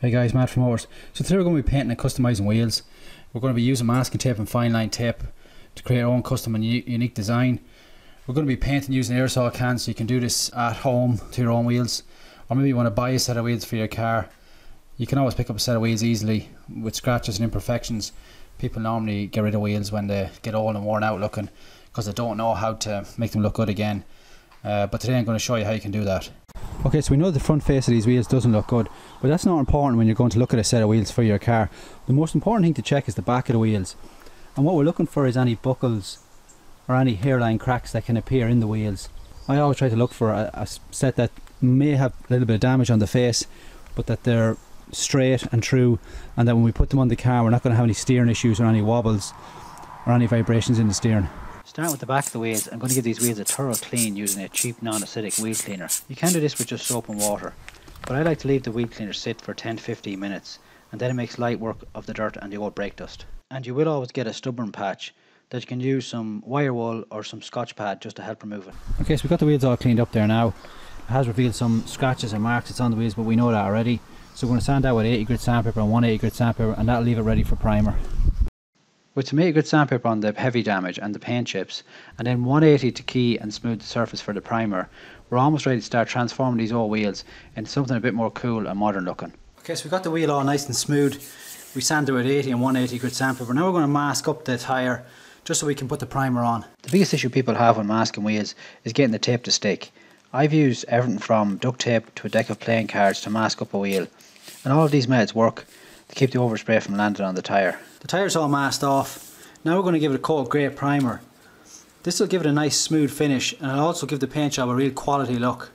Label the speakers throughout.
Speaker 1: Hey guys, Mad4Motors. So today we're going to be painting and customizing wheels. We're going to be using masking tape and fine line tape to create our own custom and unique design. We're going to be painting using aerosol cans so you can do this at home to your own wheels. Or maybe you want to buy a set of wheels for your car. You can always pick up a set of wheels easily with scratches and imperfections. People normally get rid of wheels when they get old and worn out looking because they don't know how to make them look good again. Uh, but today I'm going to show you how you can do that. Okay, so we know the front face of these wheels doesn't look good, but that's not important when you're going to look at a set of wheels for your car. The most important thing to check is the back of the wheels. And what we're looking for is any buckles or any hairline cracks that can appear in the wheels. I always try to look for a, a set that may have a little bit of damage on the face, but that they're straight and true, and that when we put them on the car, we're not going to have any steering issues or any wobbles or any vibrations in the steering.
Speaker 2: Starting with the back of the wheels, I'm going to give these wheels a thorough clean using a cheap non-acidic wheel cleaner. You can do this with just soap and water, but I like to leave the wheel cleaner sit for 10-15 minutes and then it makes light work of the dirt and the old brake dust. And you will always get a stubborn patch that you can use some wire wool or some scotch pad just to help remove it.
Speaker 1: Okay, so we've got the wheels all cleaned up there now. It has revealed some scratches and marks it's on the wheels, but we know that already. So we're going to sand out with 80 grit sandpaper and 180 grit sandpaper and that'll leave it ready for primer.
Speaker 2: With some 80 grit sandpaper on the heavy damage and the paint chips, and then 180 to key and smooth the surface for the primer, we're almost ready to start transforming these old wheels into something a bit more cool and modern looking. Okay, so we've got the wheel all nice and smooth. We sanded it with 80 and 180 grit sandpaper. Now we're going to mask up the tyre just so we can put the primer on. The biggest issue people have when masking wheels is getting the tape to stick. I've used everything from duct tape to a deck of playing cards to mask up a wheel. And all of these methods work to keep the overspray from landing on the tyre. The tyre's all masked off. Now we're going to give it a coat of grey primer. This will give it a nice smooth finish and it'll also give the paint job a real quality look.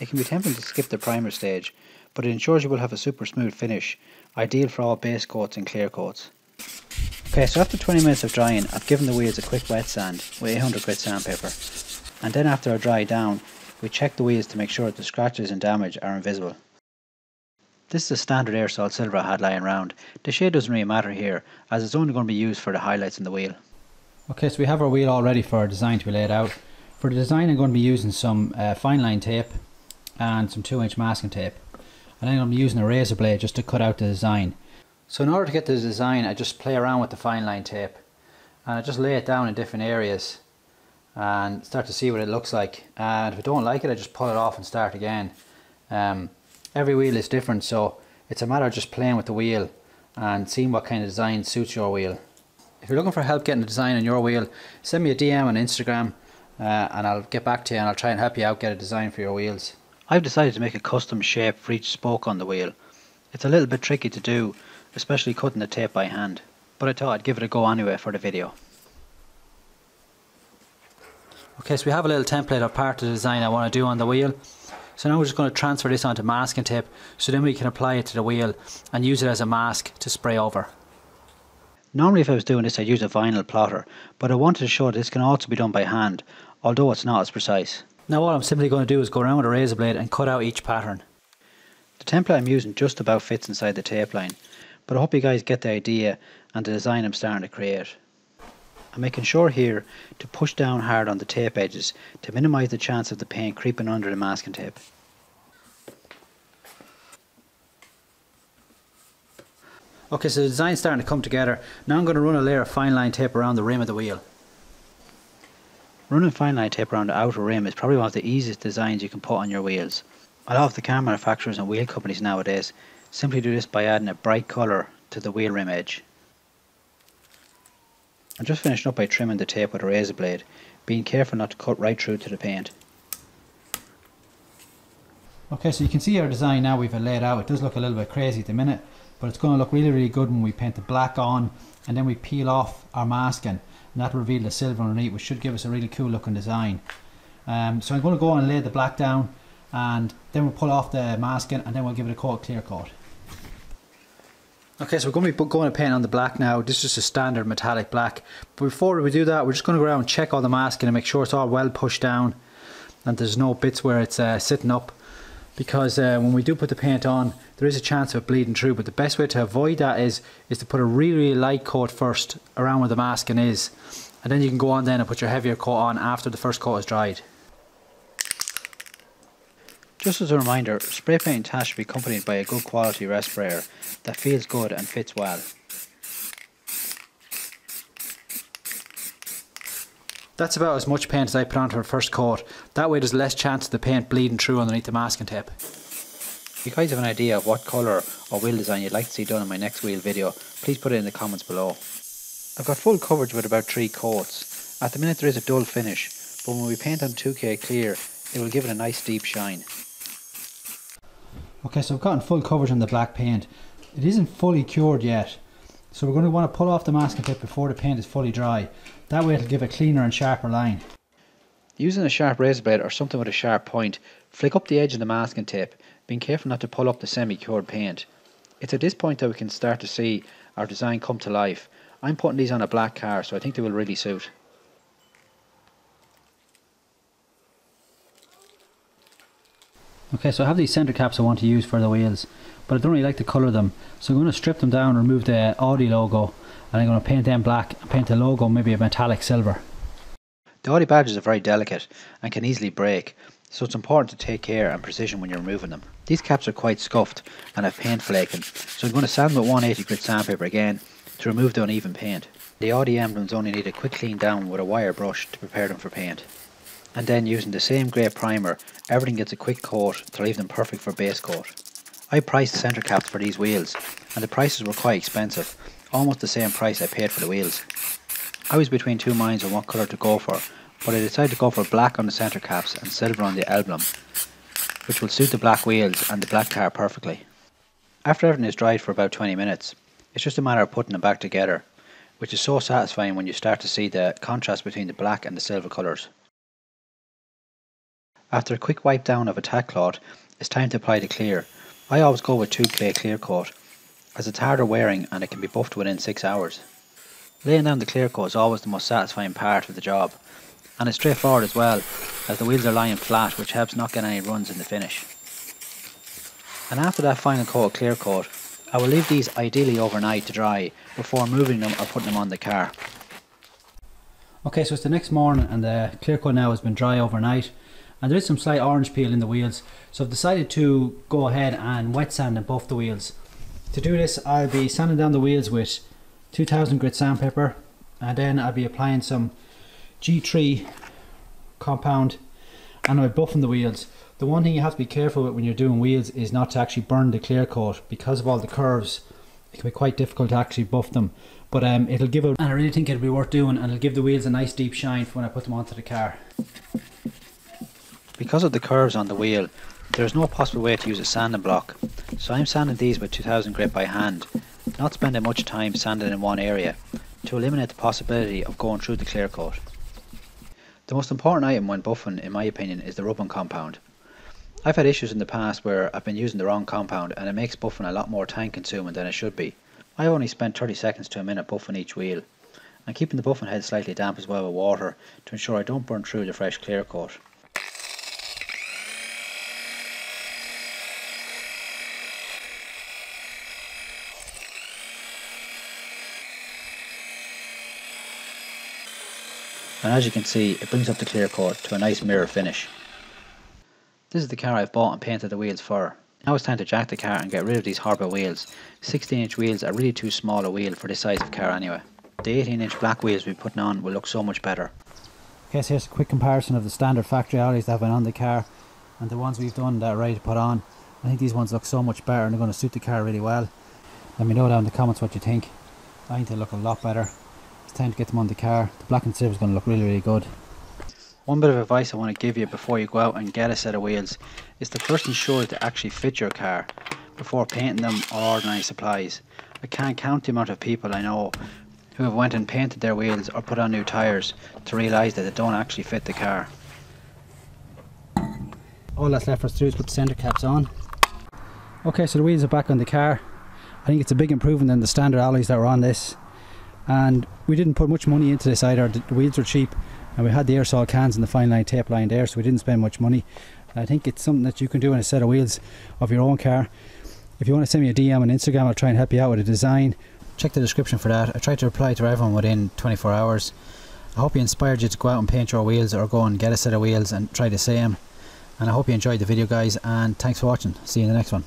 Speaker 2: It can be tempting to skip the primer stage, but it ensures you will have a super smooth finish, ideal for all base coats and clear coats. Okay, so after 20 minutes of drying, I've given the wheels a quick wet sand with 800 grit sandpaper. And then after I dry down, we check the wheels to make sure that the scratches and damage are invisible. This is a standard aerosol silver I had lying around. The shade doesn't really matter here, as it's only going to be used for the highlights in the wheel.
Speaker 1: Okay, so we have our wheel all ready for our design to be laid out. For the design I'm going to be using some uh, fine line tape and some 2 inch masking tape. And then I'm using a razor blade just to cut out the design. So in order to get the design I just play around with the fine line tape. And I just lay it down in different areas and start to see what it looks like. And if I don't like it I just pull it off and start again. Um, every wheel is different so it's a matter of just playing with the wheel and seeing what kind of design suits your wheel. If you're looking for help getting a design on your wheel, send me a DM on Instagram uh, and I'll get back to you and I'll try and help you out get a design for your wheels.
Speaker 2: I've decided to make a custom shape for each spoke on the wheel. It's a little bit tricky to do, especially cutting the tape by hand, but I thought I'd give it a go anyway for the video. Okay, so we have a little template of part of the design I want to do on the wheel. So now we're just going to transfer this onto masking tape so then we can apply it to the wheel and use it as a mask to spray over. Normally if I was doing this I'd use a vinyl plotter, but I wanted to show that this can also be done by hand, although it's not as precise. Now what I'm simply going to do is go around with a razor blade and cut out each pattern. The template I'm using just about fits inside the tape line, but I hope you guys get the idea and the design I'm starting to create. I'm making sure here to push down hard on the tape edges to minimise the chance of the paint creeping under the masking tape. Okay, so the design's starting to come together. Now I'm going to run a layer of fine line tape around the rim of the wheel. Running fine line tape around the outer rim is probably one of the easiest designs you can put on your wheels. A lot of the car manufacturers and wheel companies nowadays simply do this by adding a bright colour to the wheel rim edge. I'm just finishing up by trimming the tape with a razor blade, being careful not to cut right through to the paint.
Speaker 1: Okay, so you can see our design now we've laid out. It does look a little bit crazy at the minute, but it's going to look really, really good when we paint the black on and then we peel off our masking and that will reveal the silver underneath, which should give us a really cool looking design. Um, so I'm going to go on and lay the black down and then we'll pull off the masking and then we'll give it a coat, clear coat.
Speaker 2: Okay, so we're going to be going to paint on the black now. This is just a standard metallic black. But before we do that, we're just going to go around and check all the masking and make sure it's all well pushed down and there's no bits where it's uh, sitting up. Because uh, when we do put the paint on, there is a chance of it bleeding through. But the best way to avoid that is, is to put a really, really light coat first around where the masking is. And then you can go on then and put your heavier coat on after the first coat is dried. Just as a reminder, spray paint has to be accompanied by a good quality respirator that feels good and fits well.
Speaker 1: That's about as much paint as I put onto the first coat. That way there's less chance of the paint bleeding through underneath the masking tape.
Speaker 2: If you guys have an idea of what colour or wheel design you'd like to see done in my next wheel video, please put it in the comments below. I've got full coverage with about 3 coats. At the minute there is a dull finish, but when we paint on 2K clear, it will give it a nice deep shine.
Speaker 1: Okay, so I've gotten full coverage on the black paint. It isn't fully cured yet, so we're going to want to pull off the masking tape before the paint is fully dry. That way it'll give a cleaner and sharper line.
Speaker 2: Using a sharp razor blade or something with a sharp point, flick up the edge of the masking tape, being careful not to pull up the semi-cured paint. It's at this point that we can start to see our design come to life. I'm putting these on a black car so I think they will really suit.
Speaker 1: Okay, so I have these centre caps I want to use for the wheels, but I don't really like to colour them. So I'm going to strip them down, remove the Audi logo, and I'm going to paint them black and paint the logo maybe a metallic silver.
Speaker 2: The Audi badges are very delicate and can easily break, so it's important to take care and precision when you're removing them. These caps are quite scuffed and have paint flaking, so I'm going to sand with 180 grit sandpaper again to remove the uneven paint. The Audi emblems only need a quick clean down with a wire brush to prepare them for paint and then using the same grey primer, everything gets a quick coat to leave them perfect for base coat. I priced centre caps for these wheels, and the prices were quite expensive, almost the same price I paid for the wheels. I was between two minds on what colour to go for, but I decided to go for black on the centre caps and silver on the emblem, which will suit the black wheels and the black car perfectly. After everything is dried for about 20 minutes, it's just a matter of putting them back together, which is so satisfying when you start to see the contrast between the black and the silver colours. After a quick wipe down of a tack cloth, it's time to apply the clear. I always go with 2K clear coat, as it's harder wearing and it can be buffed within 6 hours. Laying down the clear coat is always the most satisfying part of the job, and it's straightforward as well, as the wheels are lying flat which helps not get any runs in the finish. And after that final coat of clear coat, I will leave these ideally overnight to dry before moving them or putting them on the car.
Speaker 1: Okay, so it's the next morning and the clear coat now has been dry overnight and there is some slight orange peel in the wheels. So I've decided to go ahead and wet sand and buff the wheels. To do this I'll be sanding down the wheels with 2000 grit sandpaper and then I'll be applying some G3 compound and I'll buffing the wheels. The one thing you have to be careful with when you're doing wheels is not to actually burn the clear coat. Because of all the curves it can be quite difficult to actually buff them. But um, it'll give it and I really think it'll be worth doing and it'll give the wheels a nice deep shine for when I put them onto the car
Speaker 2: because of the curves on the wheel, there is no possible way to use a sanding block, so I'm sanding these with 2000 grit by hand, not spending much time sanding in one area, to eliminate the possibility of going through the clear coat. The most important item when buffing, in my opinion, is the rubbing compound. I've had issues in the past where I've been using the wrong compound and it makes buffing a lot more time consuming than it should be. I've only spent 30 seconds to a minute buffing each wheel. I'm keeping the buffing head slightly damp as well with water to ensure I don't burn through the fresh clear coat. And as you can see it brings up the clear coat to a nice mirror finish. This is the car I've bought and painted the wheels for. Now it's time to jack the car and get rid of these horrible wheels. 16 inch wheels are really too small a wheel for this size of car anyway. The 18 inch black wheels we're putting on will look so much better.
Speaker 1: Okay so here's a quick comparison of the standard factory alloys that been on the car and the ones we've done that are ready to put on. I think these ones look so much better and they're going to suit the car really well. Let me know down in the comments what you think. I think they look a lot better time to get them on the car. The black and silver is going to look really, really good.
Speaker 2: One bit of advice I want to give you before you go out and get a set of wheels is to first ensure they actually fit your car before painting them or ordering supplies. I can't count the amount of people I know who have went and painted their wheels or put on new tyres to realise that they don't actually fit the car.
Speaker 1: All that's left for us to do is put the centre caps on. Okay, so the wheels are back on the car. I think it's a big improvement than the standard alloys that were on this and we didn't put much money into this either. The wheels were cheap and we had the aerosol cans and the fine line tape line there so we didn't spend much money. I think it's something that you can do in a set of wheels of your own car. If you want to send me a DM on Instagram I'll try and help you out with a design. Check the description for that. I try to reply to everyone within 24 hours. I hope he inspired you to go out and paint your wheels or go and get a set of wheels and try the same. And I hope you enjoyed the video guys and thanks for watching. See you in the next one.